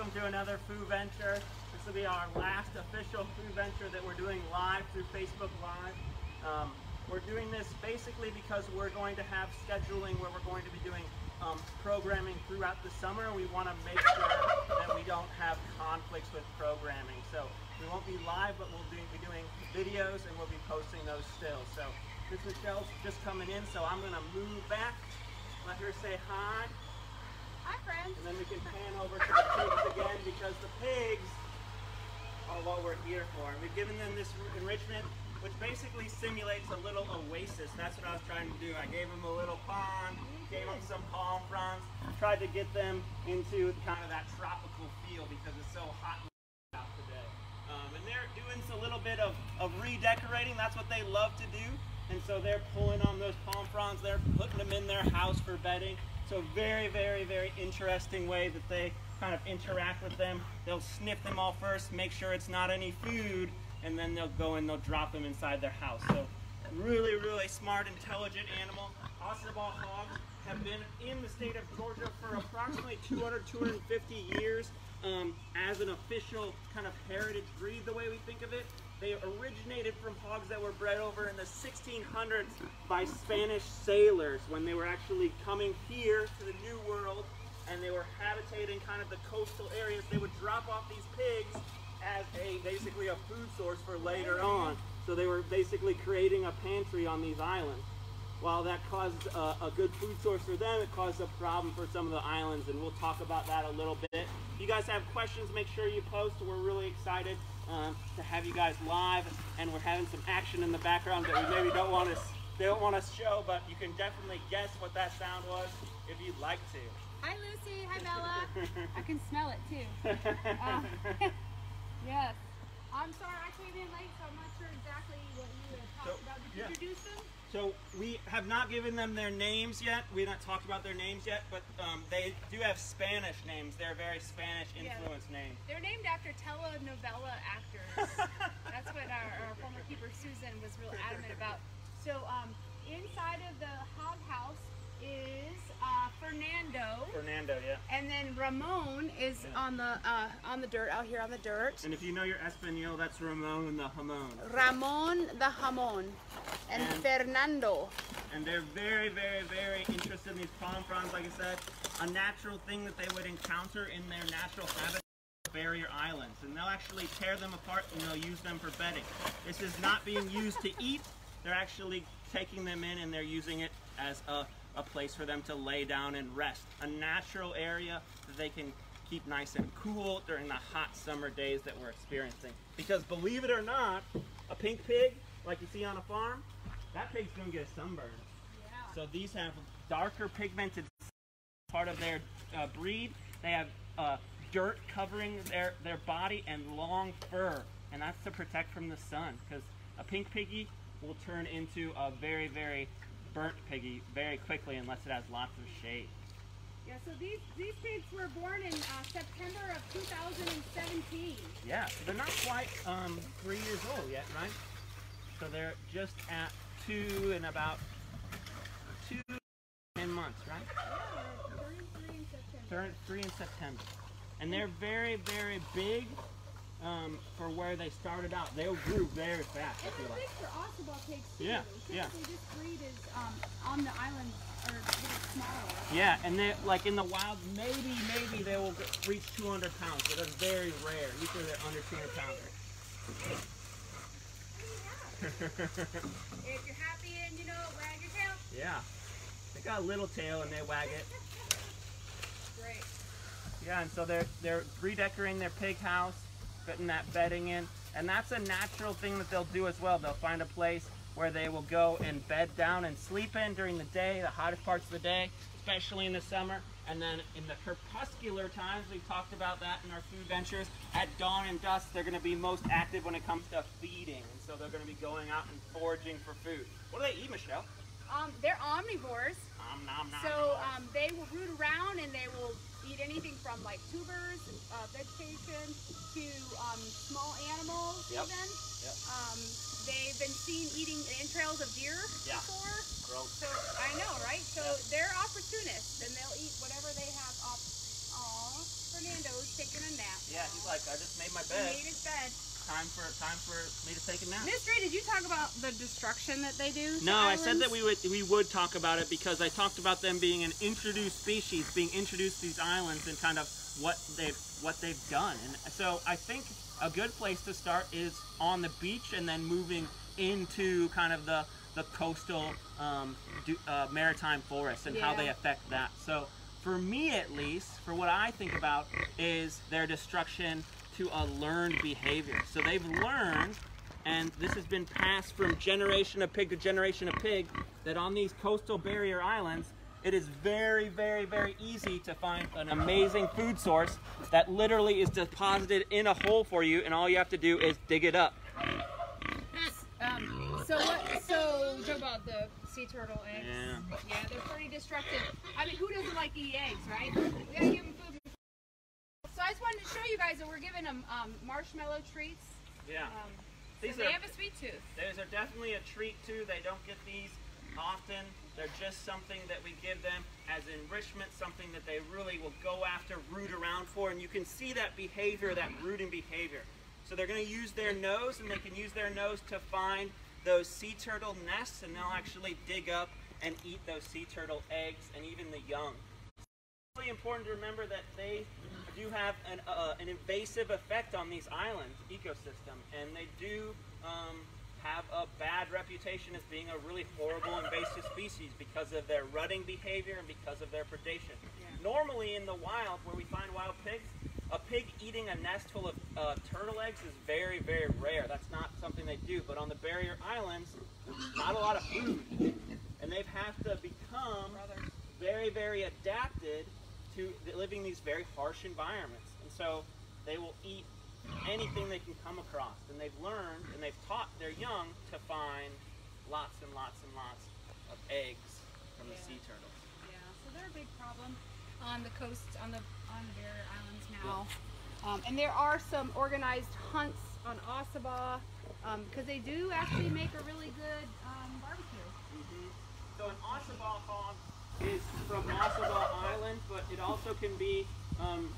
Welcome to another Foo Venture. This will be our last official Foo Venture that we're doing live through Facebook Live. Um, we're doing this basically because we're going to have scheduling where we're going to be doing um, programming throughout the summer. We want to make sure that we don't have conflicts with programming. So we won't be live, but we'll be doing videos and we'll be posting those still. So Miss Michelle's just coming in, so I'm going to move back, let her say hi. Hi, friends. And then we can pan over to the pigs again because the pigs are what we're here for. We've given them this enrichment, which basically simulates a little oasis. That's what I was trying to do. I gave them a little pond, gave them some palm fronds, tried to get them into kind of that tropical feel because it's so hot out today. Um, and they're doing a little bit of, of redecorating. That's what they love to do. And so they're pulling on those palm fronds. They're putting them in their house for bedding. So very, very, very interesting way that they kind of interact with them. They'll sniff them all first, make sure it's not any food, and then they'll go and they'll drop them inside their house. So really, really smart, intelligent animal. Ossabaw hogs have been in the state of Georgia for approximately 200, 250 years um, as an official kind of heritage breed, the way we think of it. They originated from hogs that were bred over in the 1600s by Spanish sailors when they were actually coming here to the New World and they were habitating kind of the coastal areas. They would drop off these pigs as a basically a food source for later on. So they were basically creating a pantry on these islands. While that caused a, a, good food source for them, it caused a problem for some of the islands, and we'll talk about that a little bit. If you guys have questions, make sure you post. We're really excited um, to have you guys live, and we're having some action in the background that we maybe don't want to they don't want to show, but you can definitely guess what that sound was if you'd like to. Hi, Lucy. Hi, Bella. I can smell it too. Um, yes. I'm sorry I came in late, so I'm not sure exactly what you had talked so, about. Did you yeah. introduce them? So we have not given them their names yet. We've not talked about their names yet, but um, they do have Spanish names. They're very Spanish influenced yeah. names. They're named after telenovela actors. That's what our, our, former keeper Susan was real adamant about. So um, inside of the hog house, is uh, Fernando. Fernando, yeah. And then Ramon is yeah. on the uh, on the dirt out here on the dirt. And if you know your Espanol, that's Ramon the Jamón. Ramon the Jamón, and, and Fernando. And they're very, very, very interested in these palm fronds. Like I said, a natural thing that they would encounter in their natural habitat barrier islands and they'll actually tear them apart and they'll use them for bedding. This is not being used to eat, they're actually taking them in and they're using it as a a place for them to lay down and rest. A natural area that they can keep nice and cool during the hot summer days that we're experiencing. Because believe it or not, a pink pig, like you see on a farm, that pig's gonna get a sunburn. Yeah. So these have darker pigmented part of their uh, breed. They have uh, dirt covering their, their body and long fur. And that's to protect from the sun because a pink piggy will turn into a very, very burnt piggy very quickly unless it has lots of shade. Yeah, so these, these pigs were born in uh, September of 2017. Yeah, so they're not quite um, three years old yet, right? So they're just at two and about two, ten months, right? Yeah, three in September. Three in September. And they're very, very big um, for where they started out. They'll grew very fast. And they're big for too. Yeah, yeah. this breed is um, on the island or smaller. Yeah, and they like in the wild, maybe maybe they will reach 200 pounds, but that's very rare. Usually they're under 200 pounds. if you're happy and you know it, wag your tail. Yeah, they got a little tail and they wag it. Great. Yeah, and so they're they're redecorating their pig house putting that bedding in. And that's a natural thing that they'll do as well. They'll find a place where they will go and bed down and sleep in during the day, the hottest parts of the day, especially in the summer. And then in the crepuscular times, we've talked about that in our FOOVentures. At dawn and dusk, they're going to be most active when it comes to feeding. And so they're going to be going out and foraging for food. What do they eat, Michelle? Um, they're omnivores. Om, nom, nom, so um, they will root around and they will eat anything from like tubers, uh, vegetation, to um, small animals yep. even. Yep. Um, they've been seen eating entrails of deer yeah. before. Gross. So I know, right? So they're opportunists and they'll eat whatever they have. Op- Aw, Fernando's taking a nap. Yeah, he's like, I just made my He bed. made his bed. Time for time for me to take a nap. Mystery, did you talk about the destruction that they do? No, I said that we would we would talk about it because I talked about them being an introduced species, being introduced to these islands, and kind of what they've what they've done. And so I think a good place to start is on the beach, and then moving into kind of the the coastal um, du- uh, maritime forests and how they affect that. So for me, at least, for what I think about is their destruction to a learned behavior. So they've learned and this has been passed from generation of pig to generation of pig that on these coastal barrier islands it is very very very easy to find an amazing food source that literally is deposited in a hole for you and all you have to do is dig it up Um, so what? So about the sea turtle eggs. Yeah. Yeah, they're pretty destructive. I mean, who doesn't like to eat eggs, right? So I just wanted to show you guys that we're giving them um, marshmallow treats. yeah. Um, These so they are- have a sweet tooth. these are definitely a treat too. They don't get these often. They're just something that we give them as enrichment something that they really will go after root around for. And you can see that behavior that rooting behavior. So they're going to use their nose and they can use their nose to find those sea turtle nests and they'll actually dig up and eat those sea turtle eggs and even the young. It's really important to remember that they do have an, uh, an invasive effect on these islands ecosystem and they do um, have a bad reputation as being a really horrible invasive species because of their rutting behavior and because of their predation. Yeah. Normally in the wild where we find wild pigs, a pig eating a nest full of uh, turtle eggs is very, very rare. That's not something they do. But on the barrier islands, not a lot of food. And they've have to become very, very adapted to living these very harsh environments. And so they will eat anything they can come across. And they've learned and they've taught their young to find lots and lots and lots of eggs from the sea turtles. Yeah, so they're a big problem on the coast, on the on the barrier islands now. Um, and there are some organized hunts on Ossabaw because they do actually make a really good um, barbecue. hmm So an Ossabaw hog is from Ossabaw Island, but it also can be um,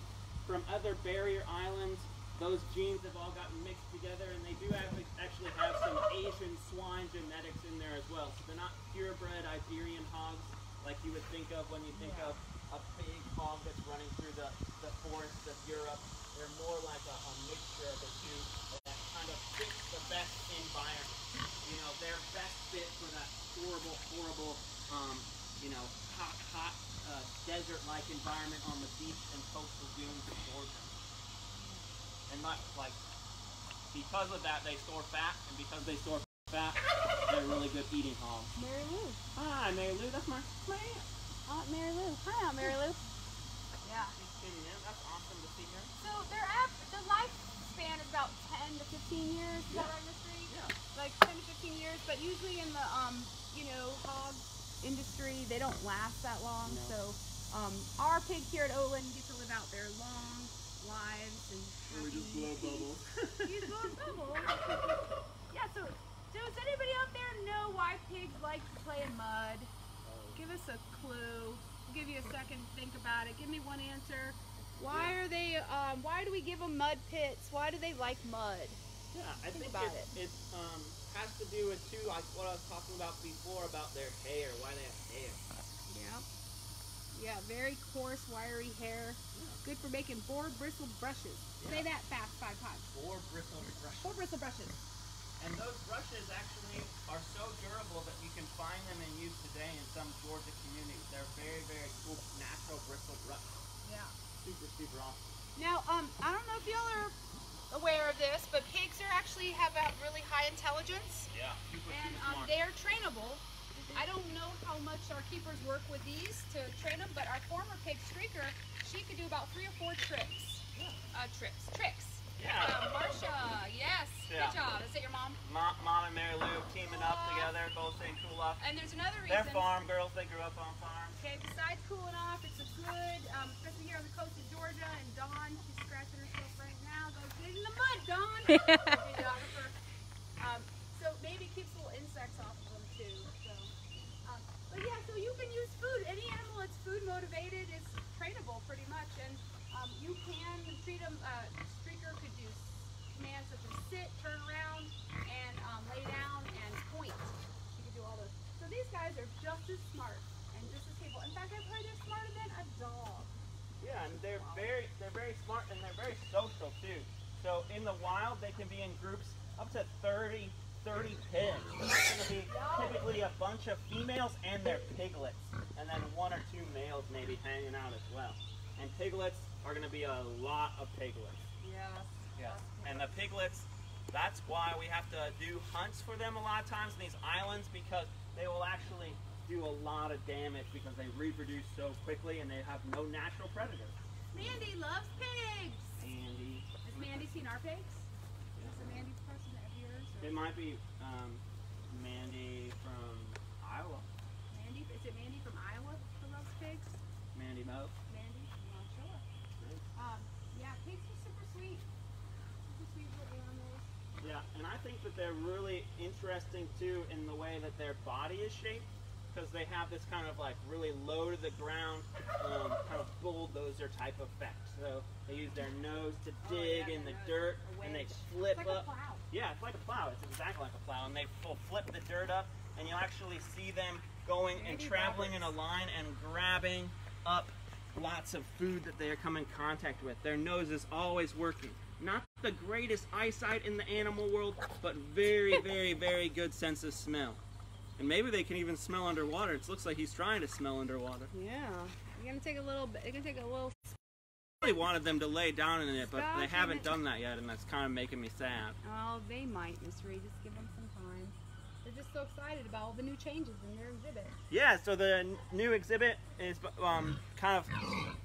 from other barrier islands. Those genes have all gotten mixed together, and they do have, actually have some Asian swine genetics in there as well. So they're not purebred Iberian hogs like you would think of when you think Yeah. of a big hog that's running through the, the forests of Europe. They're more like a, a mixture of the two that kind of fits the best environment. You know, they're best fit for that horrible, horrible, um, you know, hot, hot, uh, desert-like environment on the beach and coastal dunes of Georgia. And not like because of that, they store fat, and because they store fat, they're really good eating hogs. Mary Lou. Hi, Mary Lou. That's my my aunt. Aunt Mary Lou. Hi, Aunt Mary Lou. Yeah. She's tuning in. That's awesome to see her. So their av- the lifespan is about 10 to 15 years. Is that Yeah. right, Mystery? Yeah. Like 10 to 15 years, but usually in the um, you know, hog industry, they don't last that long. No. So um, our pig here at Oatland get to live out their long lives and We happy just blow bubbles. He's blowing bubbles. yeah. So does anybody out there know why pigs like to play in mud? Give us a clue. We'll give you a second to think about it. Give me one answer. Why are they? Um, why do we give them mud pits? Why do they like mud? Yeah, I Think think, about it, it um, has to do with too, like what I was talking about before about their hair, why they have hair. Yeah. Yeah, very coarse, wiry hair. Good for making boar bristle brushes. Say that fast five times. Four bristle brushes. Boar bristle brushes. And those brushes actually are so durable that you can find them in use today in some Georgia communities. They're very, very cool natural bristle brushes. Yeah. Super, super awesome. Now, um, I don't know if y'all are aware of this, but pigs are actually have a really high intelligence, Yeah. And um, they are trainable. I don't know how much our keepers work with these to train them, but our former pig streaker, she could do about three or four tricks. Uh, tricks. Tricks. Yeah. Uh, Marsha, yes. Yeah. Good job. Is that your mom? Mom, Mom and Mary Lou teaming up together, both saying cool off. And there's another reason. They're farm girls. They grew up on farms. Okay, besides cooling off, it's a good, um, especially here on the coast of Georgia. And Dawn, mud, um, so maybe keeps little insects off of them too. So, um, but yeah, so you can use food. Any animal that's food motivated is trainable pretty much, and um, you can treat them. Uh, streaker could do commands such as sit, turn around, and um, lay down and point. You could do all those. So these guys are just as smart and just as capable. In fact, I've heard they're smarter than a dog. Yeah, and they're very, they're very smart, and they're very so in the wild, they can be in groups up to 30, 30 pigs. So there's going to be typically a bunch of females and their piglets, and then one or two males maybe hanging out as well. And piglets are going to be a lot of piglets. Yes. Yes. And the piglets, that's why we have to do hunts for them a lot of times in these islands because they will actually do a lot of damage because they reproduce so quickly and they have no natural predators. Mandy loves pigs. Mandy seen our pigs? Is it Mandy person of yours? or- It might be um, Mandy from Iowa. Mandy, is it Mandy from Iowa who loves pigs? Mandy Mo. Mandy, I'm not sure. Um, yeah, pigs are super sweet. Super sweet little animals. Yeah, and I think that they're really interesting too in the way that their body is shaped because they have this kind of like really low to the ground um, kind of bulldozer type effect. So they use their nose to Oh, dig yeah, in the dirt and they flip It's like up. a plow. Yeah, it's like a plow. It's exactly like a plow, and they will flip the dirt up, and you'll actually see them going and traveling in a line and grabbing up lots of food that they come in contact with. Their nose is always working. Not the greatest eyesight in the animal world, but very, very, very good sense of smell. And maybe they can even smell underwater. It looks like he's trying to smell underwater. Yeah. You're gonna take a little bit. You're gonna take a little. I really wanted them to lay down in it, but Stop they haven't it. done that yet, and that's kind of making me sad. Oh, they might, Miss Reed. Just give them some time. They're just so excited about all the new changes in their exhibit. Yeah, so the new exhibit is um, kind of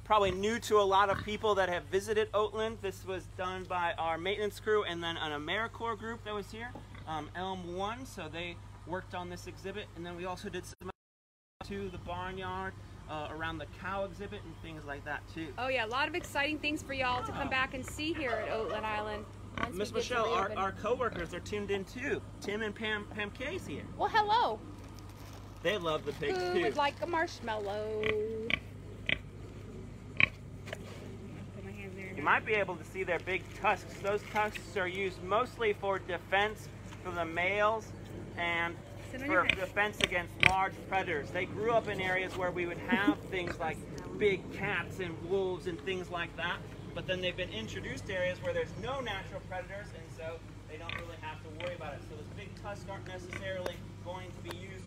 probably new to a lot of people that have visited Oatland. This was done by our maintenance crew and then an AmeriCorps group that was here, um, Elm One. So they worked on this exhibit, and then we also did some to the barnyard uh, around the cow exhibit and things like that too. Oh yeah, a lot of exciting things for y'all to come back and see here at Oatland Island. Miss Michelle, our, our coworkers are tuned in too. Tim and Pam Pam Case here. Well, hello. They love the pigs Who too. would like a marshmallow? Put my hand there You might be able to see their big tusks. Those tusks are used mostly for defense for the males and for defense against large predators. They grew up in areas where we would have things like big cats and wolves and things like that. But then they've been introduced to areas where there's no natural predators and so they don't really have to worry about it. So those big tusks aren't necessarily going to be used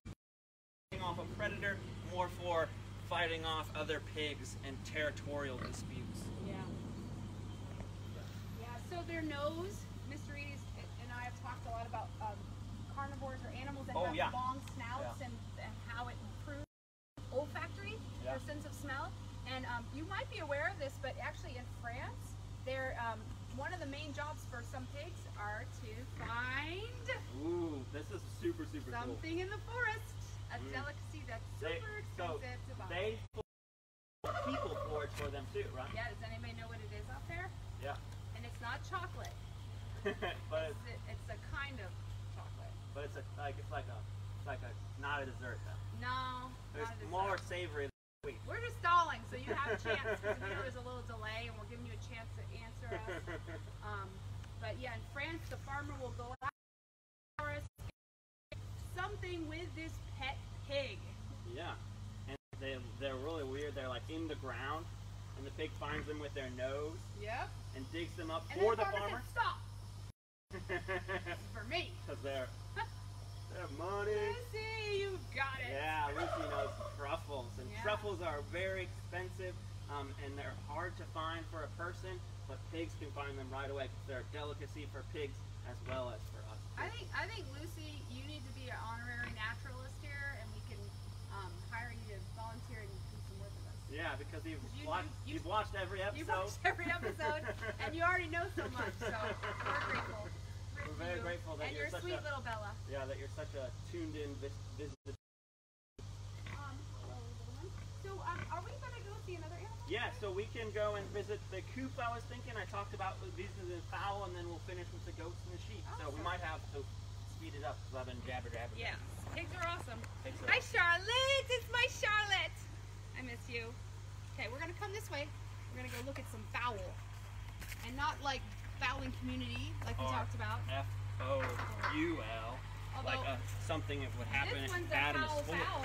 fighting off a predator, more for fighting off other pigs and territorial disputes. Yeah. Yeah, so their nose, Mr. Reed and I have talked a lot about um, carnivores or animals that Oh, have yeah. long snouts Yeah. and, and how it improves olfactory, Yeah. their sense of smell. And um, you might be aware of this, but actually in France, they're, um, one of the main jobs for some pigs are to find Ooh, this is super, super cool. something in the forest, a Mm. delicacy that's They- super so expensive to buy. They people forage for them too, right? yeah, does anybody know what it is out there? Yeah. And it's not chocolate. but It's, it's, it's a kind of chocolate. But it's a, like it's like a it's like a not a dessert though. No, It's not a dessert. more savory than sweet. We're just stalling, so you have a chance because there was a little delay, and we're giving you a chance to answer us. Um, but yeah, in France, the farmer will go out in something with this pet pig. yeah. And they they're really weird. They're like in the ground, and the pig finds them with their nose Yep. and digs them up And for the farmer farmer. "Stop for me." Because they're they're money. Lucy, you got it. Yeah, Lucy knows truffles, and Yeah. truffles are very expensive, um, and they're hard to find for a person. But pigs can find them right away because they're a delicacy for pigs as well as for us. I think I think Lucy, you need to be an honorary naturalist here, and we can um, hire you to volunteer and do some work with us. Yeah, because you've You- watched you- you've watched every episode. You've watched every episode, and you already know so much. So we're grateful. Very you. grateful that and you're you're such sweet a- little Bella. yeah, that you're such a tuned in vis- visitor. Um, hello, little one. So, um, are we gonna go see another animal? Yeah, so we can go and visit the coop. I was thinking. I talked about visiting the fowl, and then we'll finish with the goats and the sheep. So we might have to speed it up because I've been jabber jabber. Yeah, Pigs are awesome. Pigs are Hi, Charlotte. It's my Charlotte. I miss you. Okay, we're gonna come this way. We're gonna go look at some fowl, and not like fowling community like we talked about. F O U L. Like Although uh, something that would happen this if one's a Adam is foul full. fowl.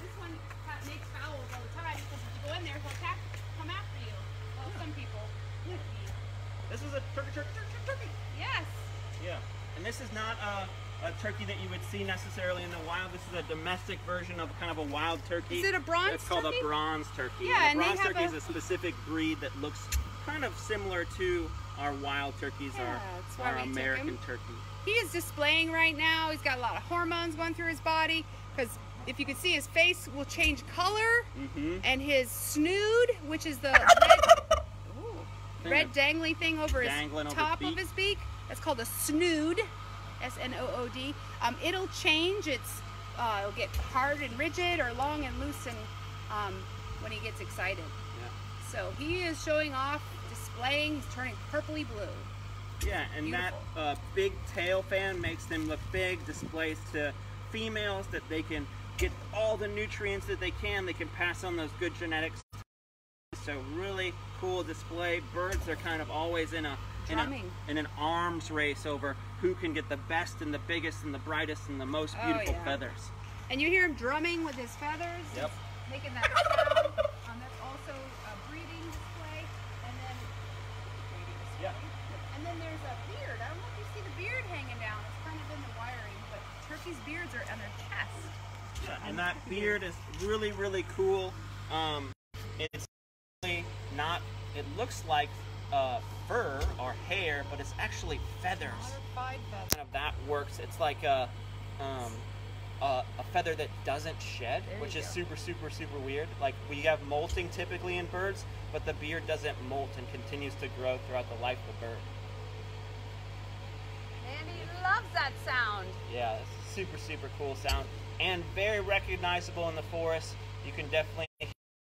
This one makes fowls all the time because if you go in there, he'll attack, come after you. Well, some people. This is a turkey, turkey, turkey, turkey. Yes. Yeah. And this is not a, a turkey that you would see necessarily in the wild. This is a domestic version of kind of a wild turkey. Is it a bronze It's called turkey? a bronze turkey. Yeah, and and a they bronze have turkey a- is a specific breed that looks kind of similar to our wild turkeys, Yeah, that's our, why our we took American turkey. He is displaying right now. He's got a lot of hormones going through his body because if you can see his face will change color Mm-hmm. and his snood, which is the red, ooh, red dangly thing over his Dangling top of his beak. That's called a snood. S N O O D. Um, it'll change. It's uh, it'll get hard and rigid or long and loose and um, when he gets excited. Yeah. So he is showing off, displaying. He's turning purpley blue. Yeah, and that uh, big tail fan makes them look big, displays to females that they can get all the nutrients that they can. They can pass on those good genetics. So really cool display. Birds are kind of always in a in, a, in an arms race over who can get the best and the biggest and the brightest and the most Oh, beautiful yeah. feathers. And you hear him drumming with his feathers. Yep. Making that sound. um, that's also a breeding display. And then breeding display. Yeah. And then there's a beard. I don't know if you see the beard hanging down. It's kind of in the wiring, turkeys' beards are on their chest. Yeah, and that beard is really, really cool. Um, it's really not, it looks like uh, fur or hair, but it's actually feathers. Modified feathers. Kind of that works. It's like a, um, a, a feather that doesn't shed, There which is go. super, super, super weird. Like we have molting typically in birds, but the beard doesn't molt and continues to grow throughout the life of the bird. And he loves that sound. Yeah, super, super cool sound and very recognizable in the forest. You can definitely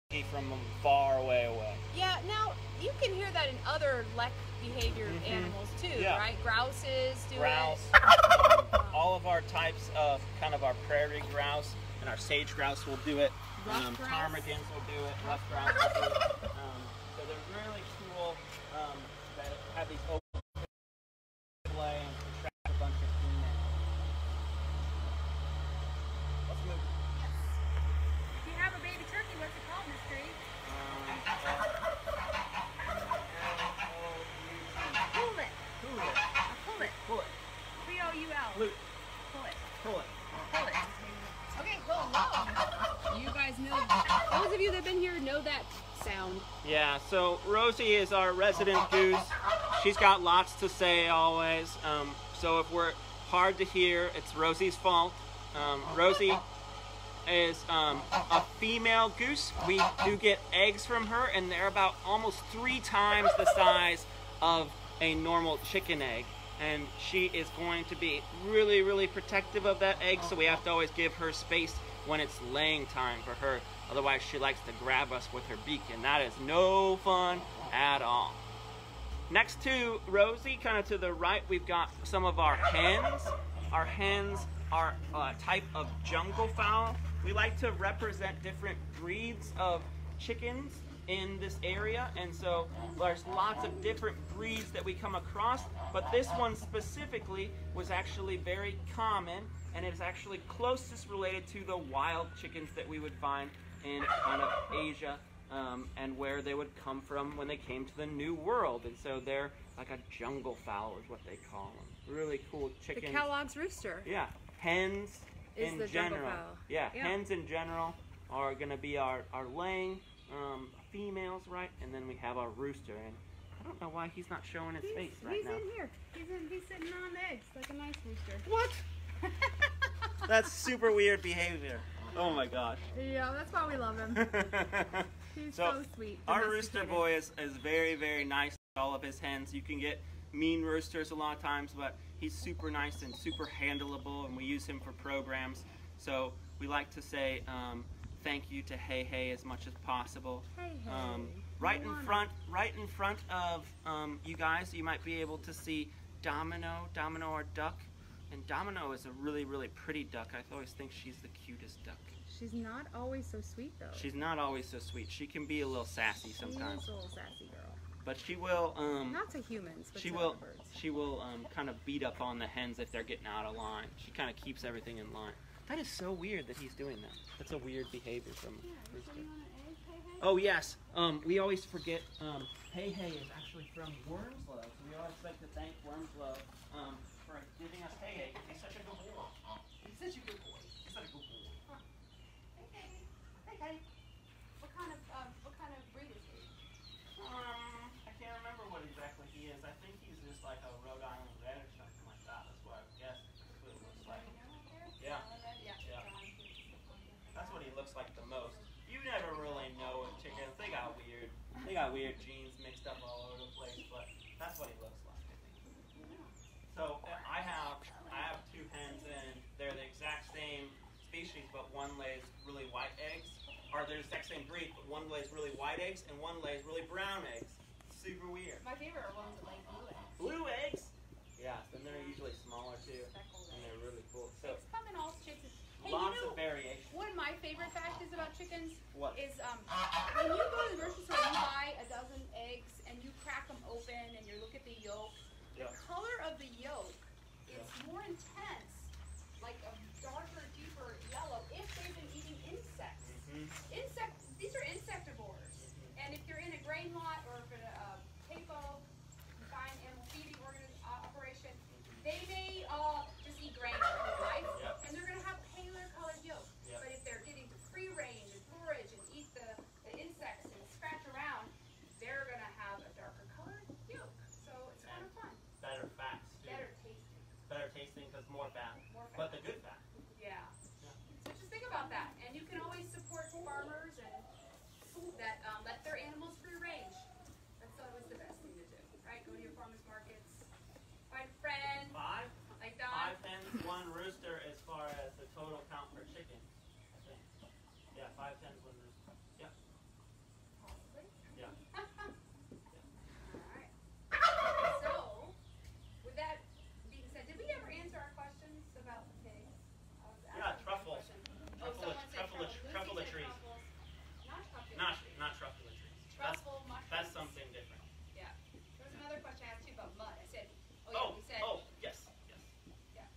hear from far away away. Yeah, now you can hear that in other lek behavior Mhm. animals too, Yeah. right? Grouses do Grouse, it. um, all of our types of kind of our prairie grouse and our sage grouse will do it. Rough Um, ptarmigans will do it. Rough grouse will do it. Um, so they're really cool um, that have these open display and attract a bunch of females. Let's move. If you have a baby turkey, what's it called, Miss Green? Pull it. Pull it. Pull it. Pull it. P-O-U-L. Luke, Pull it. pull it. Pull it. Okay, hello. You guys know, those of you that have been here know that sound. Yeah, Rosie is our resident goose. She's got lots to say always. Um, so if we're hard to hear, it's Rosie's fault. Um, Rosie is um, a female goose. We do get eggs from her, and they're about almost three times the size of a normal chicken egg. And she is going to be really, really protective of that egg, so we have to always give her space when it's laying time for her. Otherwise, she likes to grab us with her beak, and that is no fun at all. Next to Rosie, kind of to the right, we've got some of our hens. Our hens are a type of jungle fowl. We like to represent different breeds of chickens in this area, and so there's lots of different breeds that we come across, but this one specifically was actually very common, and it is actually closest related to the wild chickens that we would find in kind of Asia um, and where they would come from when they came to the New World. And so they're like a jungle fowl, is what they call them. Really cool The chickens. Kellogg's rooster. yeah, hens Is in the jungle general. fowl. Yeah, Yeah. hens in general are going to be our, our laying um, females, right? And then we have our rooster. And I don't know why he's not showing his He's, face right he's now. in here. He's, in, he's sitting on eggs like a nice rooster. What? That's super weird behavior. Oh my gosh. yeah, that's why we love him. He's So, so, sweet. Our rooster boy is, is very, very nice to all of his hens. You can get mean roosters a lot of times, but he's super nice and super handleable, and we use him for programs. So we like to say um, thank you to Hey Hey as much as possible. Hey, hey. Um, right in front, right in front of um, you guys, you might be able to see Domino, Domino our duck. And Domino is a really, really pretty duck. I always think she's the cutest duck. She's not always so sweet though. She's not always so sweet. She can be a little sassy sometimes. is a little sassy girl. But she will um Not to humans, but she to will birds. she will um kind of beat up on the hens if they're getting out of line. She kind of keeps everything in line. That is so weird that he's doing that. That's a weird behavior from Yeah, you Rooster. sitting on an egg, hey, hey? Oh yes. Um we always forget um Hey Hey is actually from Wormsloe, so we always like to thank Wormsloe um, for giving us Hey Hey he's such a good boy. He's such a good boy. He's such a good boy. Hey, hey. Hey, hey. What kind of um, what kind of breed is he? Um, I can't remember what exactly he is. I think he's just like a Rhode Island Red or something like that. That's what I guess. That's what it looks like. Yeah. Yeah. That's what he looks like the most. You never really know with chickens. They got weird. They got weird genes mixed up all over the place, but that's what he looks like. So uh, I have I have two hens and they're the exact same species, but one lays really white eggs. Or they're the exact same breed, but one lays really white eggs and one lays really brown eggs. Super weird. My favorite are ones that like blue. Blue eggs? Yeah, and they're usually smaller too. Speckled And eggs. they're really cool. So Eggs come in all shapes. and- Hey, lots you know, of variation. one of my favorite facts is about chickens What? is um, when you go to the grocery store, and you buy a dozen eggs and you crack them open and you look at the yolk. Yeah. The color of the yolk is Yeah. more intense, like a darker, deeper yellow, if they've been eating insects. hmm Insect, these are insectivores. And if you're in a grain lot or if in a uh, CAFO, combined animal feeding organi- uh, operation, they may uh, just eat grain their whole life, Yep. and they're going to have paler colored yolk. Yep. But if they're getting to free range and forage and eat the, the insects and scratch around, they're going to have a darker colored yolk. So it's kind of fun. Better fats too. Better tasting. Better tasting because more fat. More fat. But the good fat. Yeah. Yeah. So just think about that, and you can always support farmers and that um, let their animals free range. That's always the best thing to do, right? Go to your farmers markets, find a friend Five? like Don. Five hens, one rooster as far as the total count per chicken. I think. Yeah, five hens, one rooster. Yep. Possibly. Yeah. Alright. So, with that being said, did we ever answer our questions about the pigs? I was Yeah, asking a truffles. question. Oh, Truffle- someone said truffle- truffle. truffle Lucy said trees. truffles. Not truffle. Not not truffle trees. That's Truffle mushrooms. that's something different. Yeah. There was another question I asked you about mud. I said, oh yeah, Oh, we said, oh, yes, yes.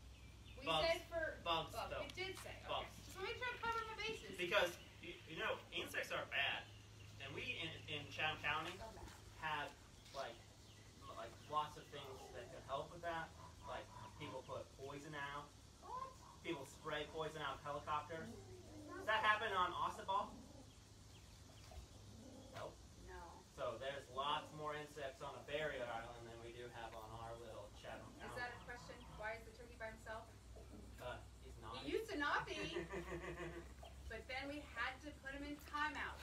Bugs. said for Bugs, bugs. though. It did say. Okay. Bugs. Just want to make sure I'm covering my bases. Because you, you know, insects are bad. And we in, in Chatham County have like like lots of things that could help with that. Like people put poison out. What? People spray poison out of helicopters. Does that happen on Ossabaw? Nope. No. So there's lots more insects on a barrier island than we do have on our little Chatham Is County. that a question? Why is the turkey by himself? Uh, he's not. He used to not be, but then we had to put him in timeout.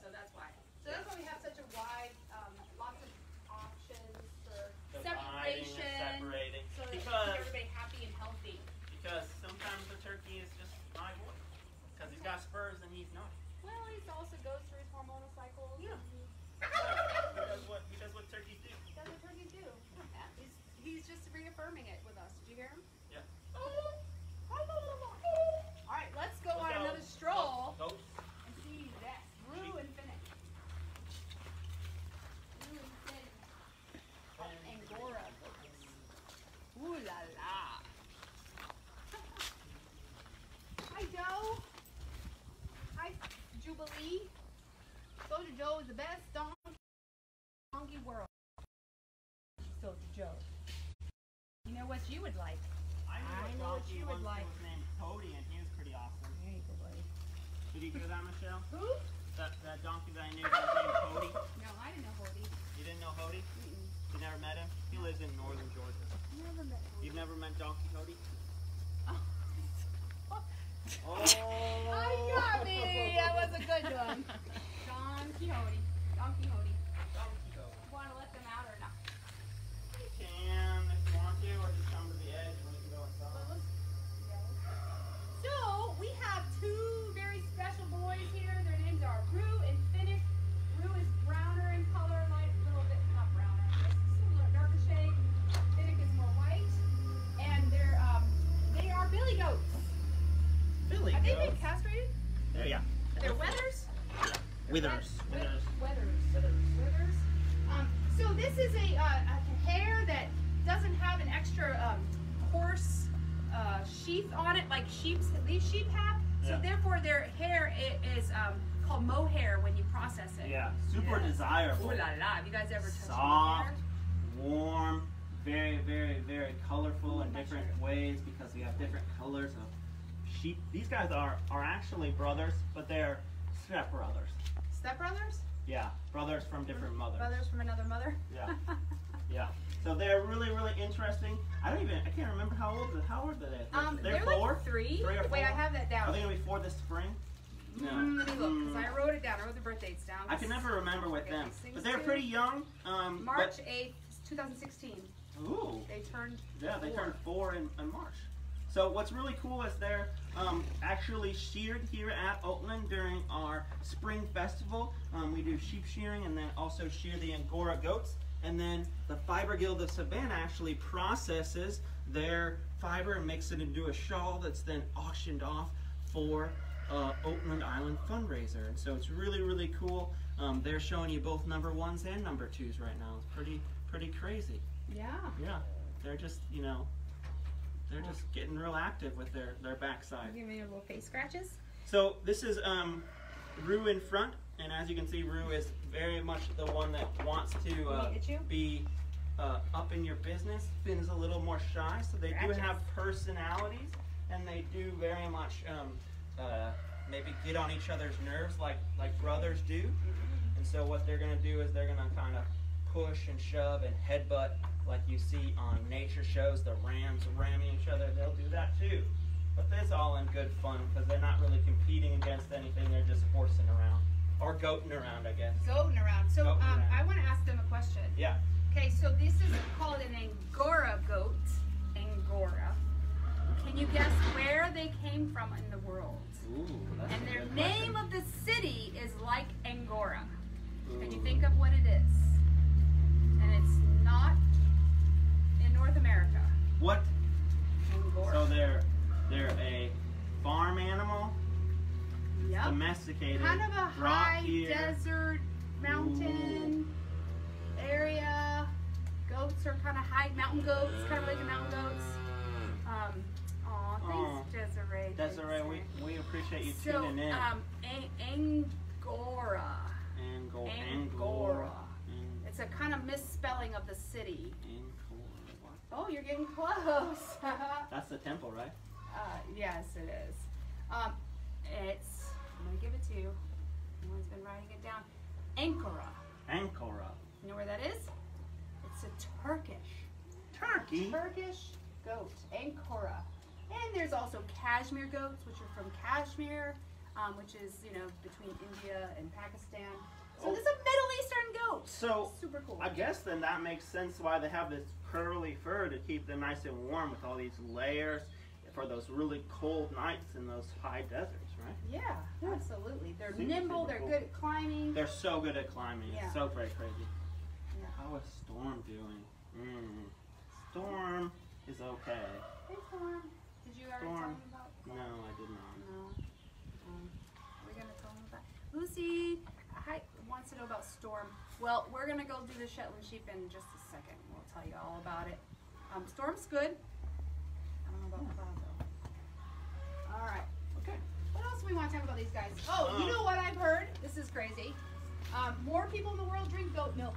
So that's why. So that's why we have such a wide, um, lots of options for Dividing and separating. so that Because keep everybody happy and healthy. because sometimes the turkey is just my boy. Because he's got spurs and he's not. Well, he also goes through his hormonal cycle. Yeah. He does what he does what turkeys do. does what turkeys do. He's, he's just reaffirming it with us. Did you hear him? Yeah. All right, let's go on Let's go. another stroll Go. and see that Rue and Finnick. Rue and Finn. Angora goats. Ooh la la. Hi Joe. Hi Jubilee. Soldier Joe is the best donkey donkey world. Soldier Joe. You know what you would like? I I know what you would like. was named Cody and he was pretty awesome. There you go, buddy. Did you hear that, Michelle? Who? That that donkey that I knew that was named Cody. No, I didn't know Cody. You didn't know Cody? Mm-mm. You never met him? He lives in northern Georgia. Never met Hody. You've never met Donkey Cody? Oh. Oh. I got me. That was a good one. Don Quixote. Don Quixote. Donkey Want to let them out or not? You can if you want to, or just come to the edge and we can go inside. So we have two very special boys here. Their names are Rue and Finnick. Rue is browner in color, light, a little bit not browner, just a little darker shade. Finnick is more white, and they're um, they are billy goats. Billy Have they goats. been castrated? There, yeah. They're wethers. Withers. Sheath on it like sheep's these sheep have. So Yeah. therefore their hair i- is um, called mohair when you process it. Yeah, super Yes. desirable. Ooh la la! Have you guys ever touched Soft, mohair? warm, very, very, very colorful in different sure. ways because we have different colors of sheep. These guys are are actually brothers, but they're step brothers. Step brothers? Yeah, brothers from different mothers. Brothers from another mother? Yeah. Yeah. So they're really, really interesting. I don't even I can't remember how old how old are they? They're, um, they're, they're four. like three. Three or Wait, I have that down. Are they gonna be four this spring? No. Mm, let me look, because Mm. I wrote it down. I wrote the birth dates down. I can never remember with Okay, them, but they're too. pretty young. Um, March 8th, 2016. Ooh. They turned Yeah, they four. turned four in, in March. So what's really cool is they're um, actually sheared here at Oatland during our spring festival. Um, we do sheep shearing and then also shear the Angora goats. And then the Fiber Guild of Savannah actually processes their fiber and makes it into a shawl that's then auctioned off for uh, Oatland Island fundraiser. And so it's really, really cool. Um, they're showing you both number ones and number twos right now. It's pretty, pretty crazy. Yeah. Yeah, they're just you know, they're just getting real active with their their backside. Give me a little face scratches. So this is um, Rue in front, and as you can see, Rue is very much the one that wants to uh, Let me get you. be uh, up in your business. Finn's a little more shy, so they do have personalities, and they do very much um, uh, maybe get on each other's nerves like like brothers do. And so what they're gonna do is they're gonna kind of push and shove and headbutt like you see on nature shows, the rams ramming each other. They'll do that too. But that's all in good fun because they're not really competing against anything. They're just horsing around or goating around, I guess. Goating around. So Goating um, around. I want to ask them a question. Yeah. Okay, so this is called an Angora goat. Angora. Can you guess where they came from in the world? Ooh, that's And their name question. of the city is like Angora. Can you think of what it is? And it's not in North America. What? Angora. So they're they're a farm animal, yep. domesticated, Kind of a high here. desert mountain area. Goats are kind of high mountain goats, kind of like the mountain goats. Um, aw, thanks, Desiree. Desiree, Thanks, we, we appreciate you so, tuning in. um, A- Angora. Angora. Angora. It's a kind of misspelling of the city. Angora. Oh, you're getting close. That's the temple, right? uh, yes, it is. Um, it's. I'm gonna give it to you. Everyone's been writing it down. Ankara. Ankara. You know where that is? It's a Turkish. Turkey. Turkish goat, Ankara. And there's also cashmere goats, which are from Kashmir, um, which is, you know, between India and Pakistan. So Oh. this is a Middle Eastern goat. So Super cool. I guess then that makes sense why they have this curly fur to keep them nice and warm with all these layers for those really cold nights in those high deserts, right? Yeah, absolutely. They're Super, nimble, they're cool. good at climbing. They're so good at climbing. Yeah. It's so very crazy. Yeah. How is Storm doing? Mm. Storm is okay. Hey, Storm. Did you already tell him about No, I did not. No. Um, we're gonna tell him about Lucy. Hi, wants to know about Storm. Well, we're gonna go do the Shetland sheep in just a second. We'll tell you all about it. Um, Storm's good. I don't know about Cloud though. All right. Okay. What else do we want to talk about these guys? Oh, you know what I've heard? This is crazy. Um, more people in the world drink goat milk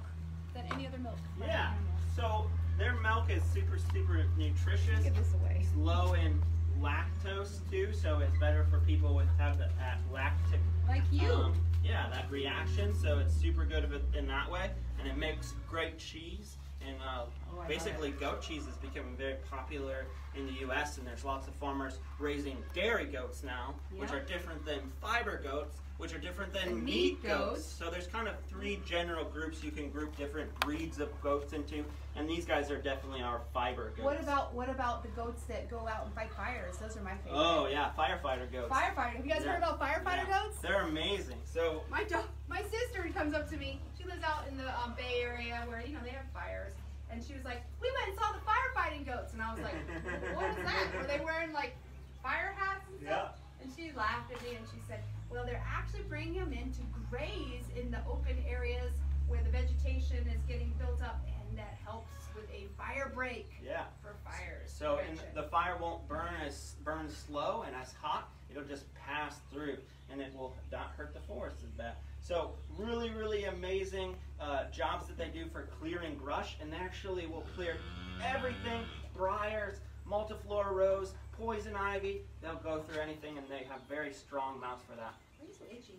than any other milk. Yeah. So their milk is super, super nutritious. Give this away. It's low in lactose too, so it's better for people with have the, that lactic. Like you. um, yeah, that reaction. So it's super good of it in that way, and it makes great cheese. And uh, Oh, basically, goat cheese is becoming very popular in the U.S. And there's lots of farmers raising dairy goats now, which are different than fiber goats, which are different than And meat meat goats. goats. So there's kind of three general groups you can group different breeds of goats into, and these guys are definitely our fiber goats. What about what about the goats that go out and fight fires? Those are my favorite. Oh yeah, firefighter goats. Firefighter. Have you guys Yeah. heard about firefighter Yeah. goats? They're amazing. So My dog, my sister comes up to me. Lives out in the um, Bay Area where you know they have fires, and she was like, "We went and saw the firefighting goats," and I was like, "What is that? Were they wearing like fire hats and stuff?" And she laughed at me and she said, "Well, they're actually bringing them in to graze in the open areas where the vegetation is getting built up, and that helps with a fire break yeah. for fires." So and prevention." the fire won't burn as burn slow and as hot, it'll just pass through and it will not hurt the forest as bad. So really, really amazing uh, jobs that they do for clearing brush, and they actually will clear everything, briars, multiflora rose, poison ivy. They'll go through anything, and they have very strong mouths for that. Why are you so itchy?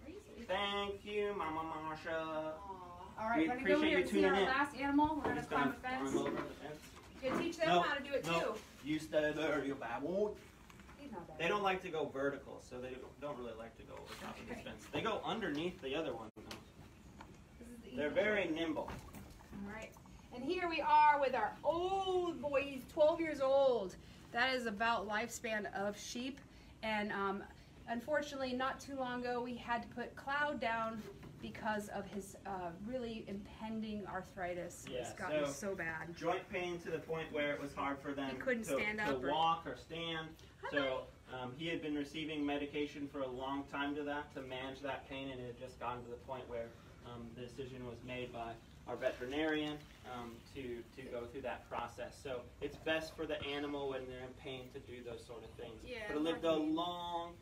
Why are you so itchy? Thank you, Mama Marsha. Aw. All right, We we're gonna go appreciate here you and see tuning our in. last animal. We're We're gonna climb a fence. climb over the fence. You can teach them No, how to do it no. too. You stay there, you bad boy. He's not bad. They don't like to go vertical, so they don't- really like to go over top of the Okay. fence. They go underneath the other one. This the They're very one. nimble. All right. And here we are with our old boy. He's 12 years old. That is about lifespan of sheep. And um, unfortunately, not too long ago, we had to put Cloud down because of his uh, really impending arthritis. it's Yeah, gotten so- so, bad. Joint pain to the point where it was hard for them He couldn't to, stand to up or- walk or stand. So um, he had been receiving medication for a long time to that to manage that pain, and it had just gotten to the point where um, the decision was made by our veterinarian um, to to go through that process. So it's best for the animal when they're in pain to do those sort of things. Yeah, But it lived a long,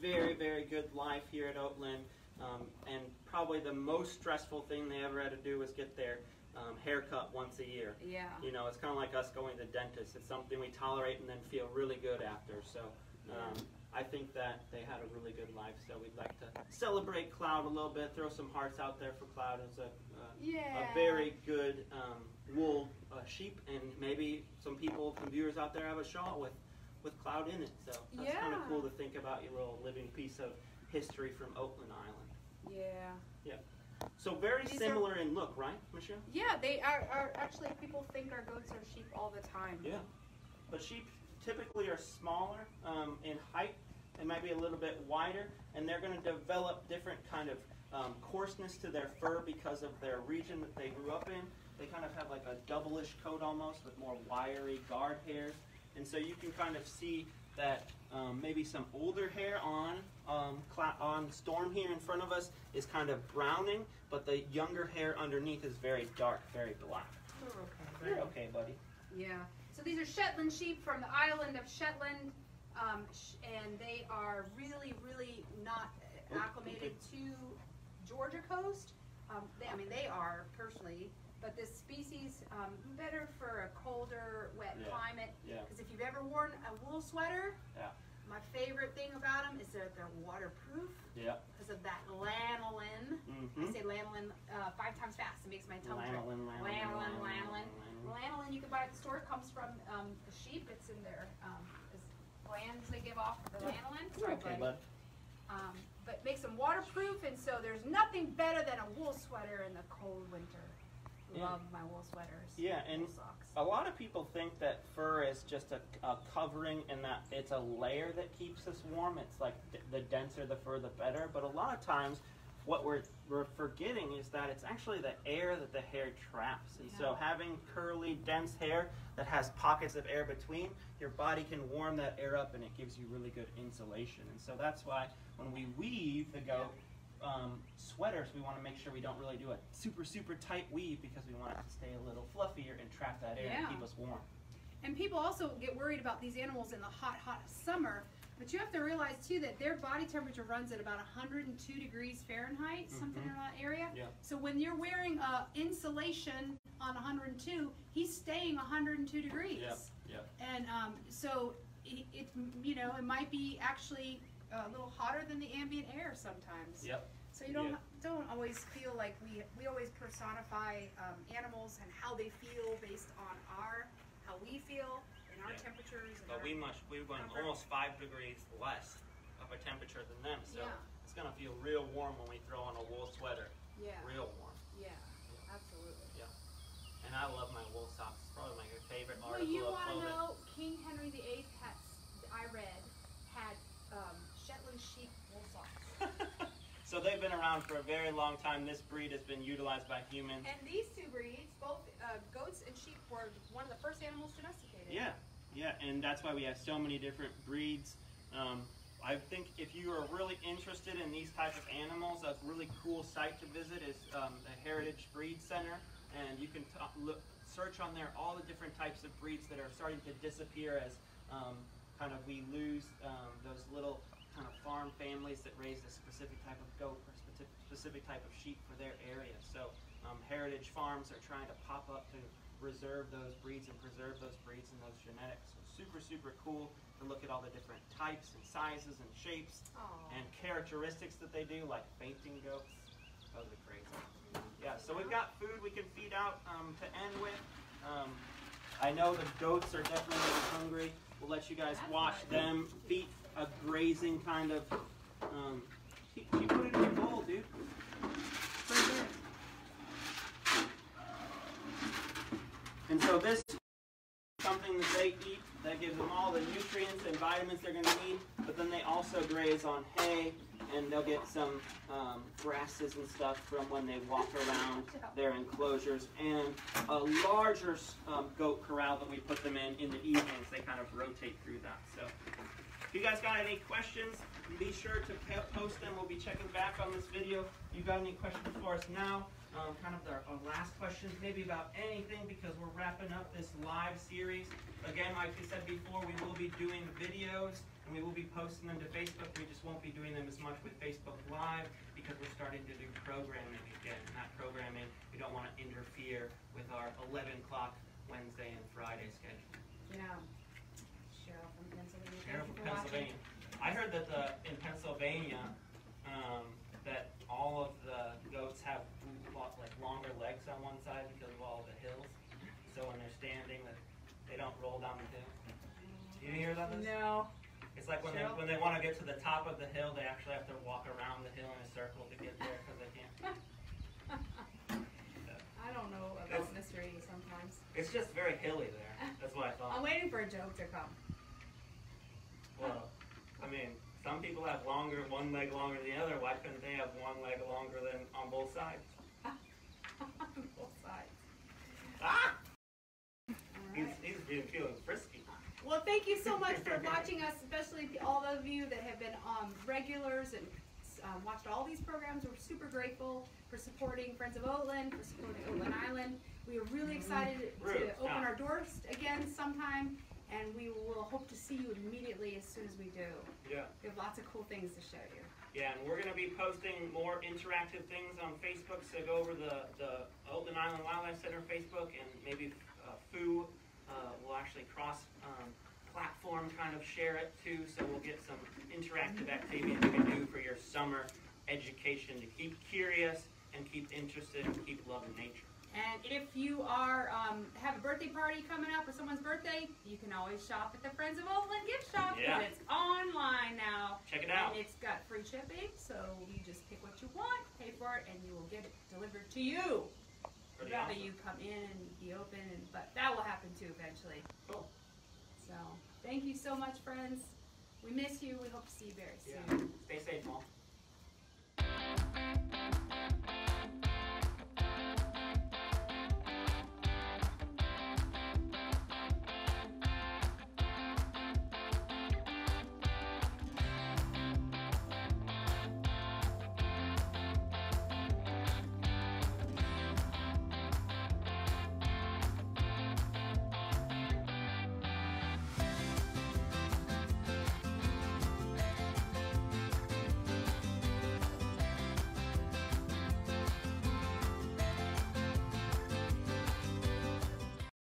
very very good life here at Oatland, um, and probably the most stressful thing they ever had to do was get their um, haircut once a year. Yeah. You know, it's kind of like us going to the dentist. It's something we tolerate and then feel really good after. So um, I think that they had a really good life. So we'd like to celebrate Cloud a little bit, throw some hearts out there for Cloud as a, uh, Yeah. a very good um, wool uh, sheep. And maybe some people, some viewers out there have a shawl with, with Cloud in it. So that's kind of cool to think about your little living piece of history from Oatland Island. Yeah. Yeah. So very These are- similar in look, right, Michelle? Yeah, they are, are actually, people think our goats are sheep all the time. Yeah, but sheep typically are smaller um, in height. They might be a little bit wider, and they're going to develop different kind of um, coarseness to their fur because of their region that they grew up in. They kind of have like a double-ish coat almost with more wiry guard hairs, and so you can kind of see that um, maybe some older hair on um, on Storm here in front of us is kind of browning, but the younger hair underneath is very dark, very black. You're okay, You're okay, buddy. Yeah. So these are Shetland sheep from the island of Shetland, um, sh- and they are really, really not Oh, acclimated to Georgia coast. Um, they, I mean, they are personally, but this species um, better for a colder, wet Yeah. climate. Yeah. Because if you've ever worn a wool sweater, Yeah. my favorite thing about them is that they're waterproof Yeah. because of that lanolin. I Mm-hmm. say lanolin uh, five times fast. It makes my tongue. Lanolin, lanolin, Lanolin, lanolin, lanolin. Lanolin you can buy at the store. It comes from um, the sheep. It's in their um, glands they give off the lanolin. Sorry, okay, buddy. bud. Um, but makes them waterproof, and so there's nothing better than a wool sweater in the cold winter. Yeah. Love my wool sweaters. Yeah, and a lot of people think that fur is just a, a covering and that it's a layer that keeps us warm. It's like th- the denser the fur, the better. But a lot of times, what we're, we're forgetting is that it's actually the air that the hair traps. And so having curly, dense hair that has pockets of air between, your body can warm that air up and it gives you really good insulation. And so that's why when we weave the goat um, sweaters, we want to make sure we don't really do a super, super tight weave because we want it to stay a little fluffier and trap that air and keep us warm. And people also get worried about these animals in the hot, hot summer. But you have to realize too that their body temperature runs at about 102 degrees Fahrenheit, something Mhm. in that area. Yeah. So when you're wearing uh, insulation on 102, he's staying 102 degrees. Yep. And um, so it, it, you know, it might be actually a little hotter than the ambient air sometimes. Yep. So you don't Yeah. don't always feel like we we always personify um, animals and how they feel based on our how we feel and our Yeah. temperatures. And But our, we must we went Comfort. almost five degrees less of a temperature than them, so Yeah. it's gonna feel real warm when we throw on a wool sweater. yeah, Real warm. yeah, absolutely. Yeah. And I love my wool socks. It's probably my favorite article Well, you want to know King Henry VIII had I read had um, Shetland sheep wool socks. so they've been around for a very long time. This breed has been utilized by humans. And these two breeds, both uh, goats and sheep, were one of the first animals domesticated. Yeah, yeah, and that's why we have so many different breeds. Um, I think if you are really interested in these types of animals, a really cool site to visit is um, the Heritage Breed Center, and you can look, search on there all the different types of breeds that are starting to disappear as um, kind of we lose um, those little kind of farm families that raise a specific type of goat or specific, specific type of sheep for their area. So um, heritage farms are trying to pop up to reserve those breeds and preserve those breeds and those genetics. So super, super cool to look at all the different types and sizes and shapes Aw. and characteristics that they do, like fainting goats. Those are crazy. Yeah, so we've got food we can feed out um, to end with. Um, I know the goats are definitely hungry. We'll let you guys watch them feed a grazing kind of. Um, put it in your bowl, dude. And so this is something that they eat that gives them all the nutrients and vitamins they're going to need. But then they also graze on hay, and they'll get some um, grasses and stuff from when they walk around their enclosures. And a larger um, goat corral that we put them in in the evenings. They kind of rotate through that. So if you guys got any questions, be sure to post them. We'll be checking back on this video. If you got any questions for us now, um, kind of our, our last questions, maybe about anything, because we're wrapping up this live series. Again, like we said before, we will be doing videos and we will be posting them to Facebook. We just won't be doing them as much with Facebook Live because we're starting to do programming again. That programming, we don't want to interfere with our 11 o'clock Wednesday and Friday schedule. Yeah. Cheryl from Pennsylvania. Thank Sheriff you of for watching. Pennsylvania. I heard that the in Pennsylvania, um, that all of the goats have like longer legs on one side because of all the hills. So when they're standing, that they don't roll down the hill. You didn't hear about this? No. It's like when they when they want to get to the top of the hill, they actually have to walk around the hill in a circle to get there because they can't. I don't know about mystery sometimes. It's just very hilly there. That's what I thought. I'm waiting for a joke to come. Well, I mean, some people have longer, one leg longer than the other. Why couldn't they have one leg longer than on both sides? Both sides. Ah! All He's, right. he's been feeling frisky. Well, thank you so much for watching us, especially all of you that have been um, regulars and um, watched all these programs. We're super grateful for supporting Friends of Oatland, for supporting Oatland Island. We are really excited to open our doors again sometime, and we will hope to see you immediately as soon as we do. Yeah. We have lots of cool things to show you. Yeah, and we're going to be posting more interactive things on Facebook. So go over the, the Oatland Island Wildlife Center Facebook and maybe uh, FOO uh, will actually cross um, platform kind of share it too. So we'll get some interactive activities you can do for your summer education to keep curious and keep interested and keep loving nature. And if you are um, have a birthday party coming up or someone's birthday, you can always shop at the Friends of Oatland gift shop. Yeah. And it's online now. Check it out. And it's got free shipping, so you just pick what you want, pay for it, and you will get it delivered to you. Pretty Rather awesome. you come in and be open, and, but that will happen too eventually. Cool. So thank you so much, friends. We miss you. We hope to see you very Yeah. soon. Stay safe, Mom.